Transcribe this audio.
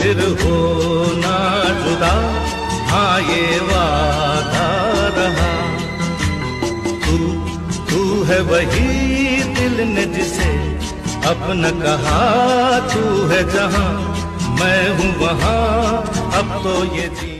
फिर हो ना जुदा हाँ ये वादा रहा। तू तू है वही दिल ने जिसे अपना कहा, तू है जहाँ, मैं हूँ वहाँ, अब तो ये जी